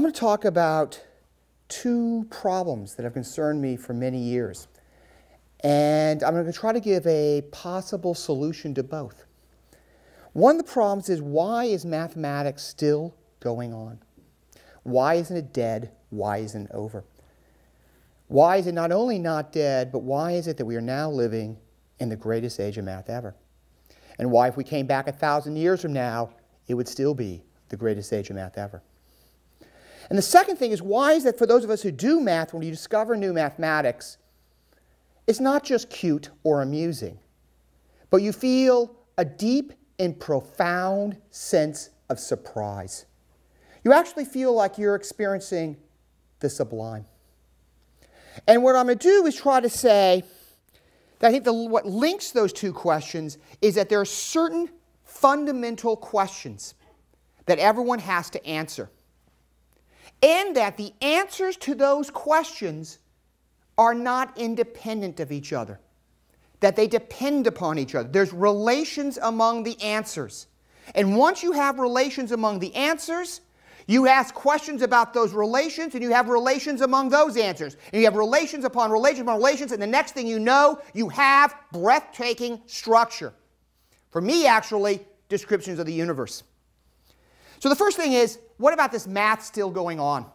I'm going to talk about two problems that have concerned me for many years. And I'm going to try to give a possible solution to both. One of the problems is why is mathematics still going on? Why isn't it dead? Why isn't it over? Why is it not only not dead, but why is it that we are now living in the greatest age of math ever? And why, if we came back a thousand years from now, it would still be the greatest age of math ever? And the second thing is why is that for those of us who do math, when you discover new mathematics, it's not just cute or amusing, but you feel a deep and profound sense of surprise. You actually feel like you're experiencing the sublime. And what I'm going to do is try to say that I think the, what links those two questions is that there are certain fundamental questions that everyone has to answer. And that the answers to those questions are not independent of each other that they depend upon each other. There's relations among the answers. And once you have relations among the answers, you ask questions about those relations, and you have relations among those answers. And you have relations upon relations upon relations, and the next thing you know, you have breathtaking structure. For me, actually, descriptions of the universe. So the first thing is, what about this math still going on?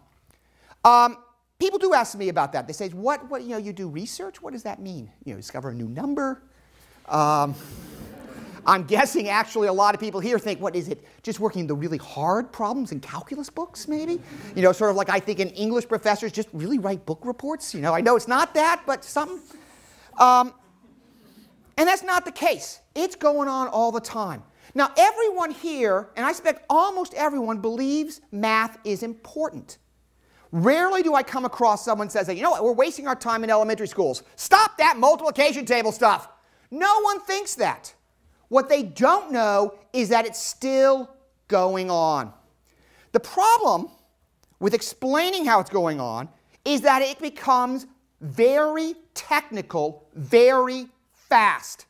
Um, people do ask me about that. They say, what, what, you know, you do research? What does that mean? You know, discover a new number? Um, I'm guessing actually a lot of people here think, what is it, just working the really hard problems in calculus books, maybe? You know, sort of like I think in English professors just really write book reports. You know, I know it's not that, but something. Um, and that's not the case. It's going on all the time. Now, everyone here, and I expect almost everyone, believes math is important. Rarely do I come across someone says that, you know what, we're wasting our time in elementary schools. Stop that multiplication table stuff. No one thinks that. What they don't know is that it's still going on. The problem with explaining how it's going on is that it becomes very technical very fast.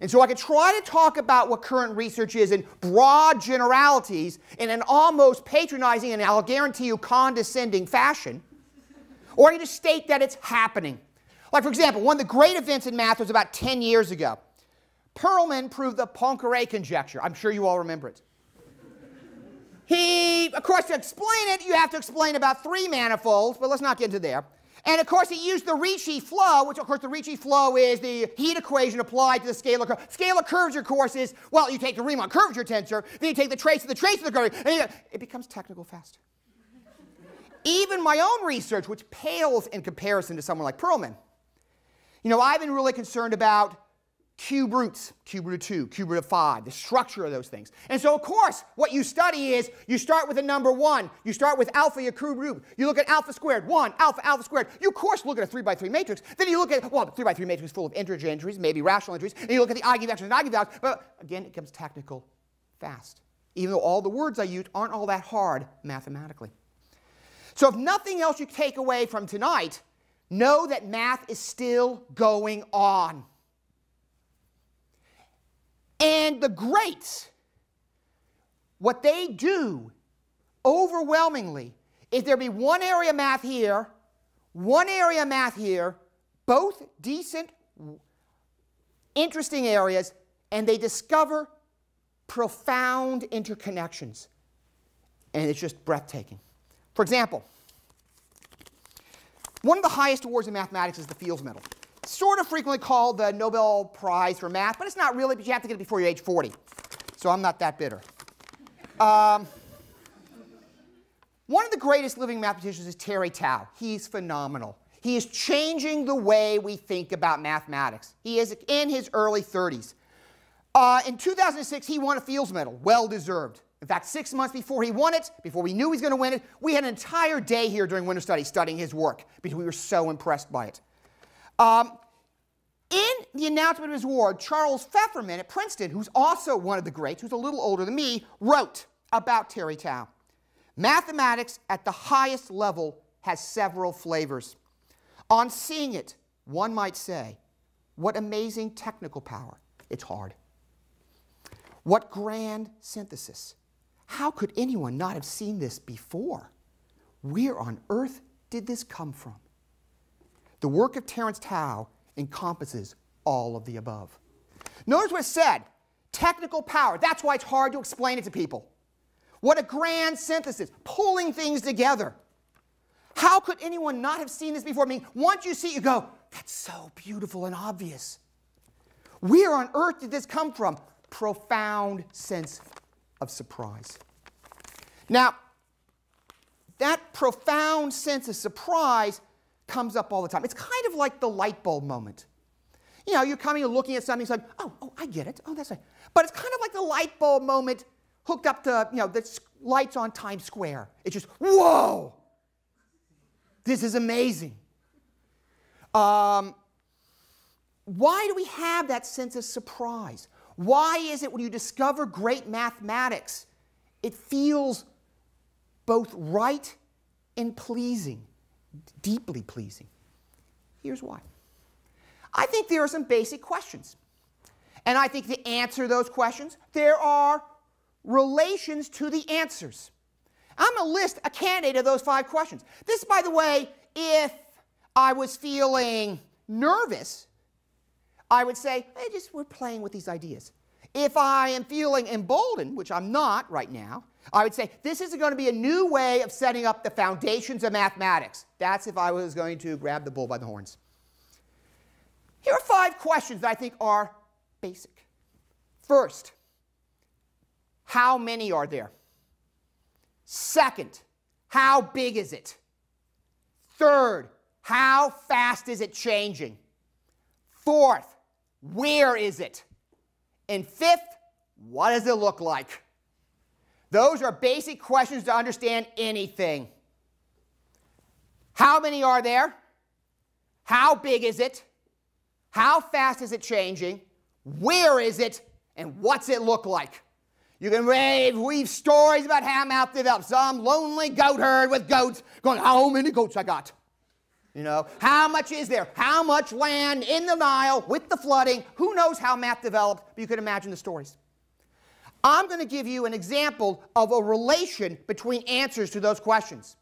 And so I could try to talk about what current research is in broad generalities in an almost patronizing and I'll guarantee you condescending fashion, or I can just state that it's happening. Like, for example, one of the great events in math was about 10 years ago. Perelman proved the Poincare conjecture. I'm sure you all remember it. He, of course, to explain it, you have to explain about three manifolds, but let's not get into there. And of course, he used the Ricci flow, which of course the Ricci flow is the heat equation applied to the scalar curve. Scalar curvature of course is, well, you take the Riemann curvature tensor, then you take the trace of the trace of the curve, and you, it becomes technical fast. Even my own research, which pales in comparison to someone like Perelman, you know, I've been really concerned about cube roots, cube root of 2, cube root of 5, the structure of those things. And so, of course, what you study is you start with a number 1. You start with alpha, your cube root. You look at alpha squared, 1, alpha, alpha squared. You, of course, look at a 3 by 3 matrix. Then you look at, well, the 3 by 3 matrix is full of integer entries, maybe rational entries. And you look at the eigenvectors and eigenvalues. But again, it becomes technical fast, even though all the words I used aren't all that hard mathematically. So if nothing else you take away from tonight, know that math is still going on. And the greats, what they do overwhelmingly is there be one area of math here, one area of math here, both decent, interesting areas, and they discover profound interconnections. And it's just breathtaking. For example, one of the highest awards in mathematics is the Fields Medal sort of frequently called the Nobel Prize for Math, but it's not really, but you have to get it before you're age 40. So I'm not that bitter. Um, one of the greatest living mathematicians is Terry Tao. He's phenomenal. He is changing the way we think about mathematics. He is in his early 30s. Uh, in 2006, he won a Fields Medal, well deserved. In fact, six months before he won it, before we knew he was going to win it, we had an entire day here during winter study studying his work because we were so impressed by it. Um, in the announcement of his award, Charles Fefferman at Princeton, who's also one of the greats, who's a little older than me, wrote about Terry Tao. Mathematics at the highest level has several flavors. On seeing it, one might say, what amazing technical power. It's hard. What grand synthesis. How could anyone not have seen this before? Where on earth did this come from? The work of Terence Tao encompasses all of the above. Notice what it said technical power. That's why it's hard to explain it to people. What a grand synthesis, pulling things together. How could anyone not have seen this before? I mean, once you see it, you go, that's so beautiful and obvious. Where on earth did this come from? Profound sense of surprise. Now, that profound sense of surprise comes up all the time. It's kind of like the light bulb moment. You know, you're coming and looking at something, it's like, oh, oh, I get it. Oh, that's right. But it's kind of like the light bulb moment hooked up to, you know, the lights on Times Square. It's just, whoa, this is amazing. Um, why do we have that sense of surprise? Why is it when you discover great mathematics, it feels both right and pleasing, deeply pleasing? Here's why. I think there are some basic questions. And I think to answer those questions, there are relations to the answers. I'm going to list a candidate of those five questions. This, by the way, if I was feeling nervous, I would say, hey, just we're playing with these ideas. If I am feeling emboldened, which I'm not right now, I would say this is going to be a new way of setting up the foundations of mathematics. That's if I was going to grab the bull by the horns. Here are five questions that I think are basic. First, how many are there? Second, how big is it? Third, how fast is it changing? Fourth, where is it? And fifth, what does it look like? Those are basic questions to understand anything. How many are there? How big is it? How fast is it changing? Where is it? And what's it look like? You can weave, weave stories about how mouth developed. Some lonely goat herd with goats going, How many goats I got? You know, how much is there? How much land in the Nile with the flooding? Who knows how math developed? But you can imagine the stories. I'm going to give you an example of a relation between answers to those questions.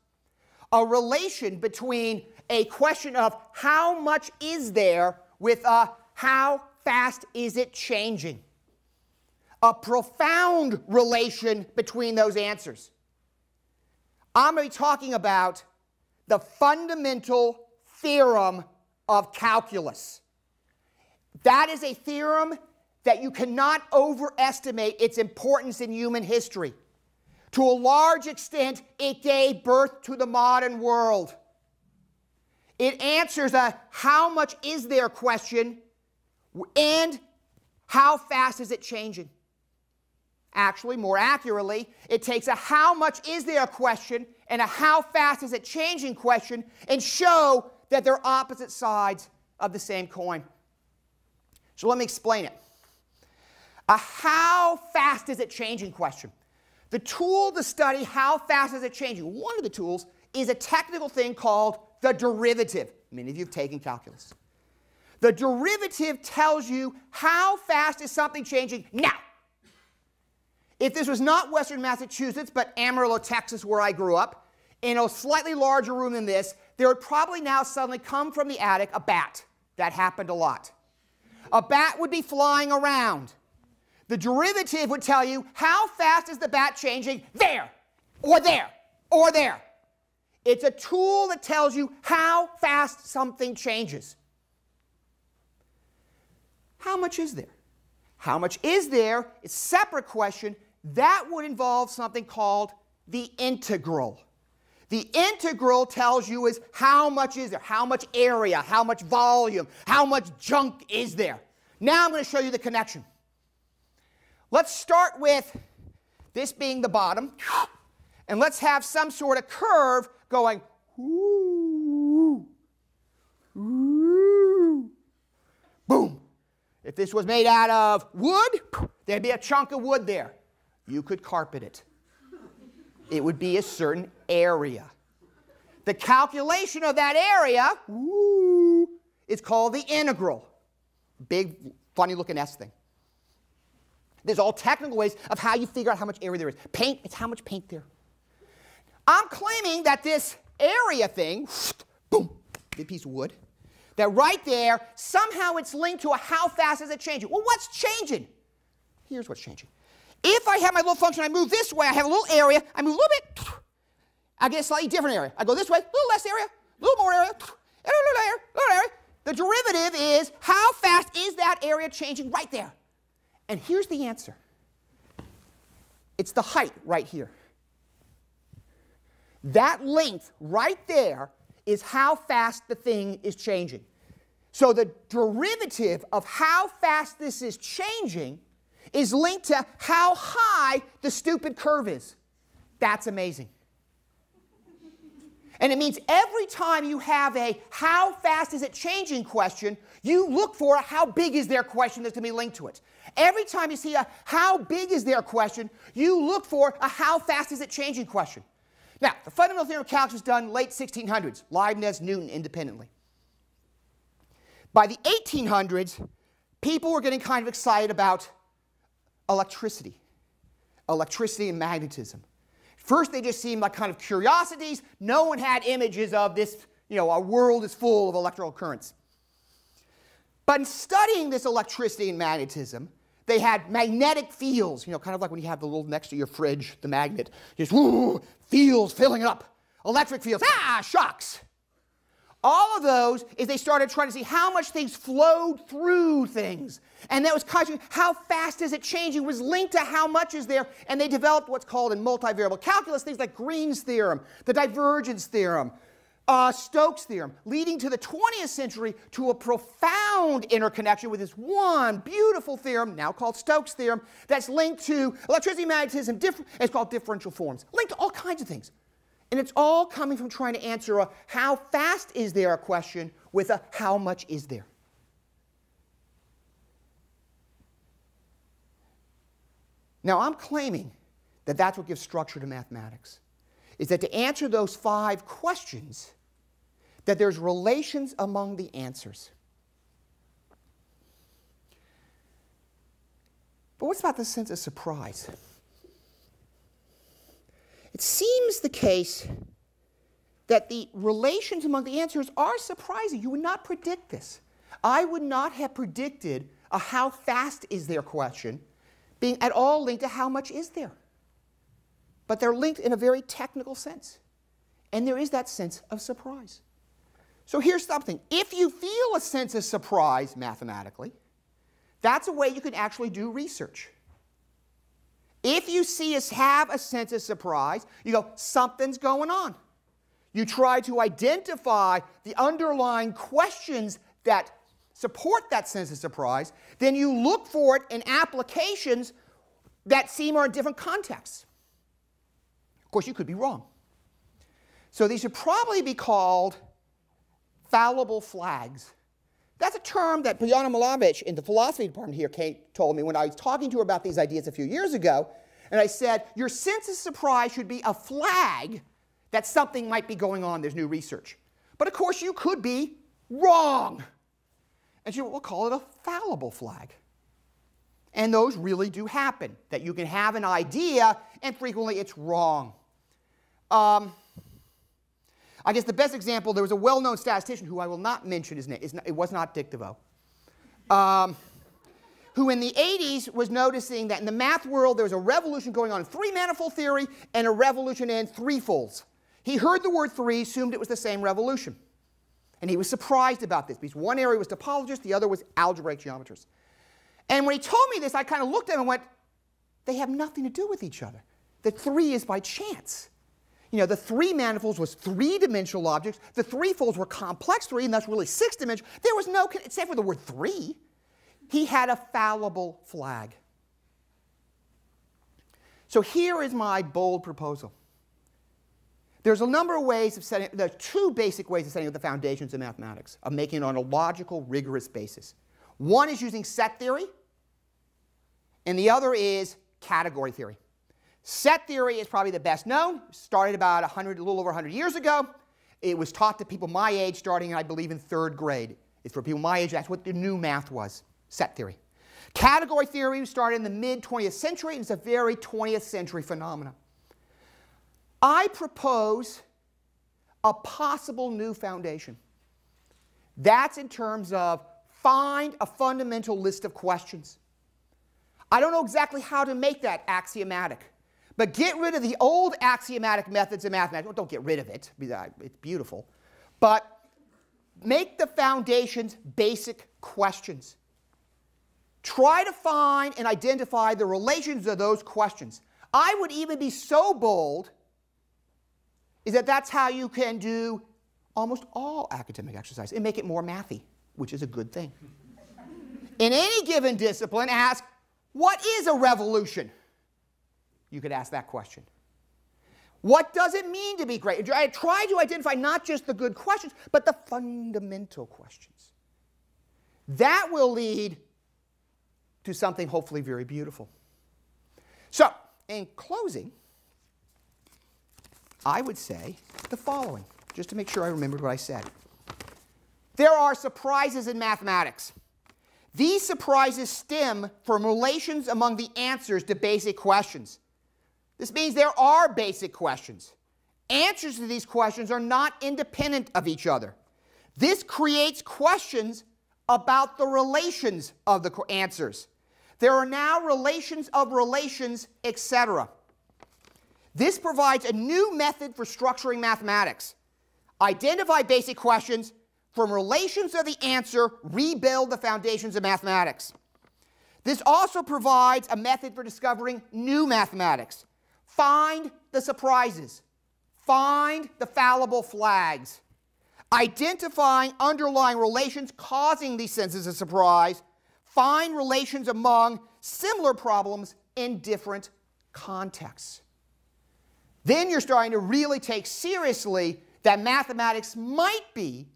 A relation between a question of how much is there with a how fast is it changing? A profound relation between those answers. I'm going to be talking about the fundamental theorem of calculus. That is a theorem that you cannot overestimate its importance in human history. To a large extent, it gave birth to the modern world. It answers a how much is there question and how fast is it changing. Actually, more accurately, it takes a how much is there question and a how fast is it changing question and show that they're opposite sides of the same coin. So let me explain it. A how fast is it changing question. The tool to study how fast is it changing, one of the tools is a technical thing called the derivative. Many of you have taken calculus. The derivative tells you how fast is something changing now. If this was not Western Massachusetts, but Amarillo, Texas, where I grew up, in a slightly larger room than this, there would probably now suddenly come from the attic a bat. That happened a lot. A bat would be flying around. The derivative would tell you how fast is the bat changing there, or there, or there. It's a tool that tells you how fast something changes. How much is there? How much is there? It's a separate question. That would involve something called the integral. The integral tells you is how much is there, how much area, how much volume, how much junk is there. Now I'm going to show you the connection. Let's start with this being the bottom, and let's have some sort of curve going, boom. If this was made out of wood, there'd be a chunk of wood there. You could carpet it. It would be a certain area. The calculation of that area is called the integral. Big, funny looking S thing. There's all technical ways of how you figure out how much area there is. Paint, it's how much paint there. I'm claiming that this area thing, boom, big piece of wood, that right there, somehow it's linked to a how fast is it changing. Well, what's changing? Here's what's changing. If I have my little function, I move this way, I have a little area, I move a little bit, I get a slightly different area. I go this way, a little less area, a little more area, a little area, a little area. The derivative is how fast is that area changing right there? And here's the answer. It's the height right here. That length right there is how fast the thing is changing. So the derivative of how fast this is changing is linked to how high the stupid curve is. That's amazing. And it means every time you have a how fast is it changing question, you look for a how big is there question that's going to be linked to it. Every time you see a how big is there question, you look for a how fast is it changing question. Now, the fundamental theorem of calculus was done late 1600s, Leibniz, Newton independently. By the 1800s, people were getting kind of excited about electricity, electricity and magnetism. First, they just seemed like kind of curiosities. No one had images of this, you know, our world is full of electrical currents. But in studying this electricity and magnetism, they had magnetic fields, you know, kind of like when you have the little next to your fridge, the magnet, just woo, fields filling it up, electric fields, ah, shocks. All of those is they started trying to see how much things flowed through things. And that was causing how fast is it changing was linked to how much is there. And they developed what's called in multivariable calculus things like Green's theorem, the divergence theorem, uh, Stokes' theorem, leading to the 20th century to a profound interconnection with this one beautiful theorem, now called Stokes' theorem, that's linked to electricity, magnetism, it's called differential forms, linked to all kinds of things. And it's all coming from trying to answer a how fast is there a question with a how much is there. Now, I'm claiming that that's what gives structure to mathematics is that to answer those five questions, that there's relations among the answers. But what's about the sense of surprise? It seems the case that the relations among the answers are surprising. You would not predict this. I would not have predicted a how fast is there question being at all linked to how much is there but they're linked in a very technical sense. And there is that sense of surprise. So here's something. If you feel a sense of surprise mathematically, that's a way you can actually do research. If you see us have a sense of surprise, you go, something's going on. You try to identify the underlying questions that support that sense of surprise, then you look for it in applications that seem are in different contexts course, you could be wrong. So these should probably be called fallible flags. That's a term that Bojana Mladenovic in the philosophy department here told me when I was talking to her about these ideas a few years ago. And I said, Your sense of surprise should be a flag that something might be going on. There's new research. But of course, you could be wrong. And she said, We'll call it a fallible flag. And those really do happen, that you can have an idea and frequently it's wrong. Um, I guess the best example, there was a well-known statistician who I will not mention his name. Not, it was not Dick De Veaux. Um, who in the 80s was noticing that in the math world there was a revolution going on in three-manifold theory and a revolution in threefolds. He heard the word three, assumed it was the same revolution. And he was surprised about this because one area was topologists, the other was algebraic geometers. And when he told me this, I kind of looked at him and went, they have nothing to do with each other. The three is by chance. You know, the three manifolds was three-dimensional objects. The threefolds were complex three, and that's really six-dimensional. There was no, except for the word three, he had a fallible flag. So here is my bold proposal. There's a number of ways of setting, there are two basic ways of setting up the foundations of mathematics, of making it on a logical, rigorous basis. One is using set theory, and the other is category theory. Set theory is probably the best known. Started about 100, a little over 100 years ago. It was taught to people my age starting, I believe, in third grade. It's for people my age, that's what the new math was, set theory. Category theory started in the mid 20th century, and it's a very 20th century phenomenon. I propose a possible new foundation. That's in terms of find a fundamental list of questions. I don't know exactly how to make that axiomatic, but get rid of the old axiomatic methods of mathematics. Well, don't get rid of it, it's beautiful. But make the foundations basic questions. Try to find and identify the relations of those questions. I would even be so bold is that that's how you can do almost all academic exercise and make it more mathy, which is a good thing. In any given discipline, ask, what is a revolution? You could ask that question. What does it mean to be great? I try to identify not just the good questions, but the fundamental questions. That will lead to something hopefully very beautiful. So, in closing, I would say the following, just to make sure I remembered what I said. There are surprises in mathematics. These surprises stem from relations among the answers to basic questions. This means there are basic questions. Answers to these questions are not independent of each other. This creates questions about the relations of the answers. There are now relations of relations, etc. This provides a new method for structuring mathematics. Identify basic questions, from relations of the answer, rebuild the foundations of mathematics. This also provides a method for discovering new mathematics. Find the surprises. Find the fallible flags. Identifying underlying relations causing these senses of surprise. Find relations among similar problems in different contexts. Then you're starting to really take seriously that mathematics might be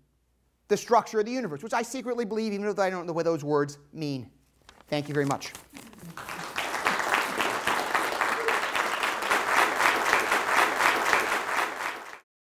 the structure of the universe, which I secretly believe, even though I don't know what those words mean. Thank you very much.